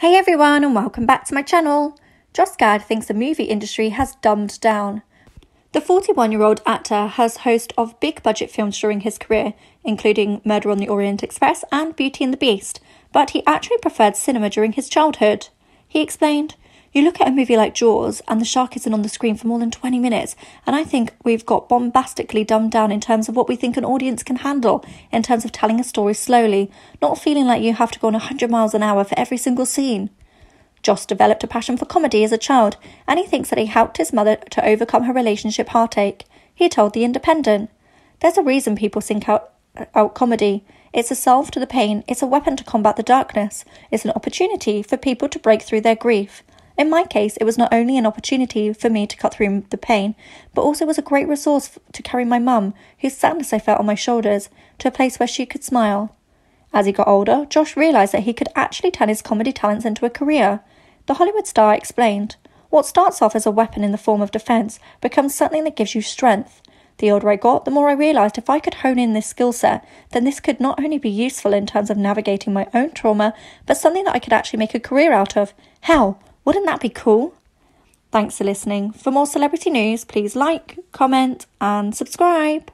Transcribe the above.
Hey everyone, and welcome back to my channel. Josh Gad thinks the movie industry has dumbed down. The 41 year old actor has host of big budget films during his career, including Murder on the Orient Express and Beauty and the Beast, but he actually preferred cinema during his childhood. He explained, you look at a movie like Jaws, and the shark isn't on the screen for more than 20 minutes, and I think we've got bombastically dumbed down in terms of what we think an audience can handle, in terms of telling a story slowly, not feeling like you have to go on 100 miles an hour for every single scene. Josh developed a passion for comedy as a child, and he thinks that he helped his mother to overcome her relationship heartache. He told The Independent, There's a reason people seek out, out comedy. It's a salve to the pain, it's a weapon to combat the darkness, it's an opportunity for people to break through their grief. In my case, it was not only an opportunity for me to cut through the pain, but also was a great resource to carry my mum, whose sadness I felt on my shoulders, to a place where she could smile. As he got older, Josh realised that he could actually turn his comedy talents into a career. The Hollywood star explained, What starts off as a weapon in the form of defence becomes something that gives you strength. The older I got, the more I realised if I could hone in this skill set, then this could not only be useful in terms of navigating my own trauma, but something that I could actually make a career out of. Hell, wouldn't that be cool? Thanks for listening. For more celebrity news, please like, comment, and subscribe.